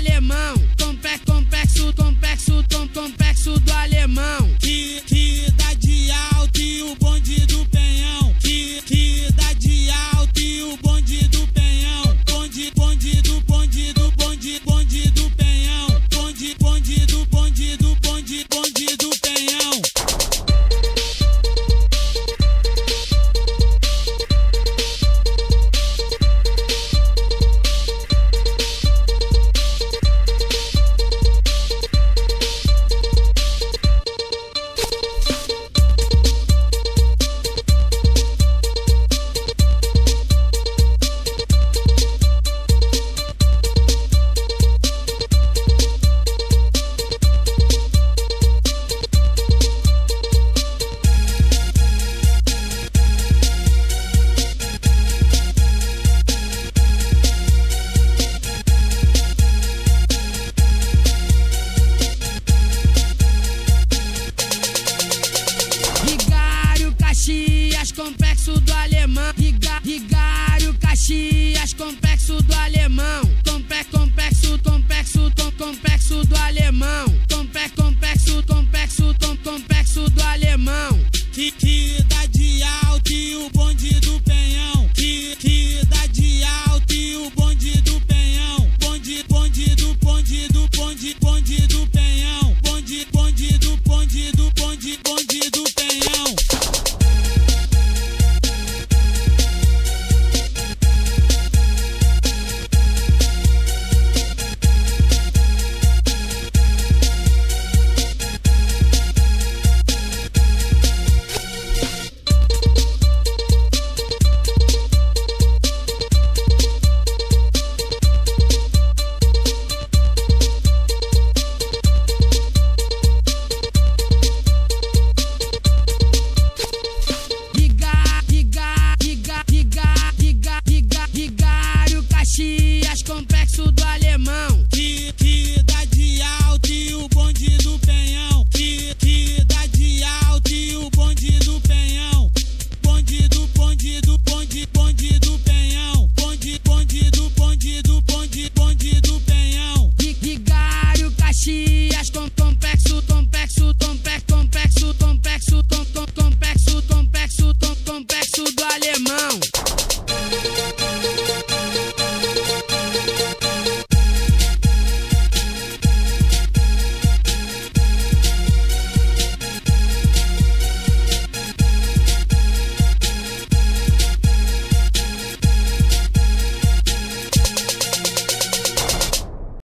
alemão. complexo do alemão. Riga, Rigário Caxias, complexo do alemão.